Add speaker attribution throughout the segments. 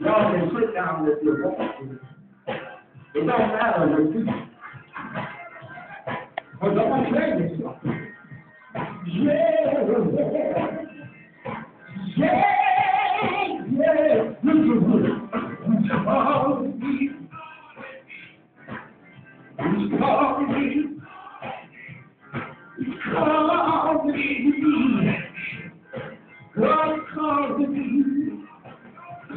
Speaker 1: y'all can sit down if you want to. It don't matter what you do. Because I'm going to you. Yeah, yeah, yeah, you call me, you call me, you call me, God called me.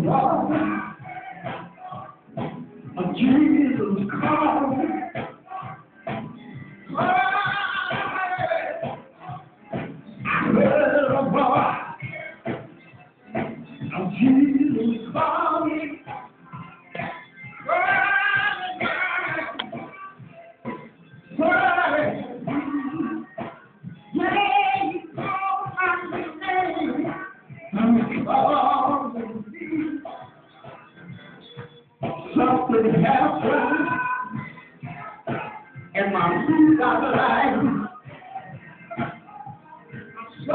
Speaker 1: voice of Jesus calling. And my feet got alive. So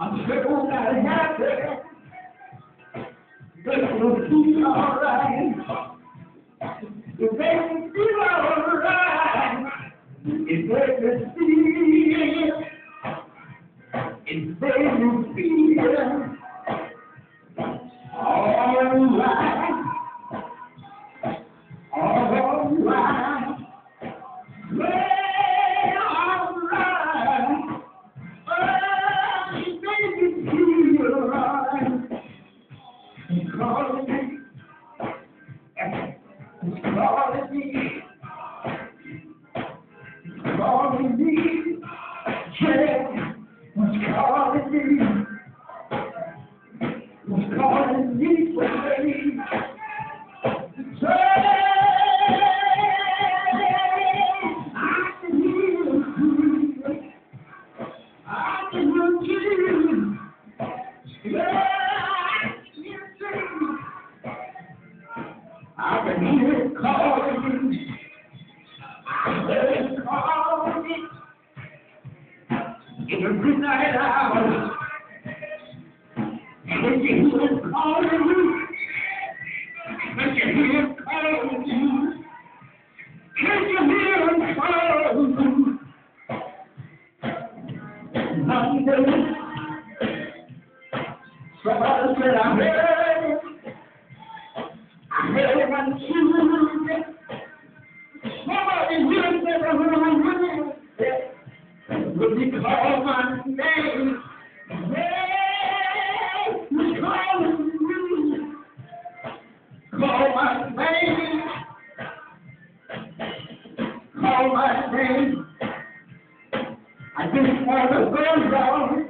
Speaker 1: I'm sure that happened. It will be alright. It makes me feel alright. It makes me feel. It makes me feel. In the midnight hour. Would you call my name? My name. Call my name. I just want to go down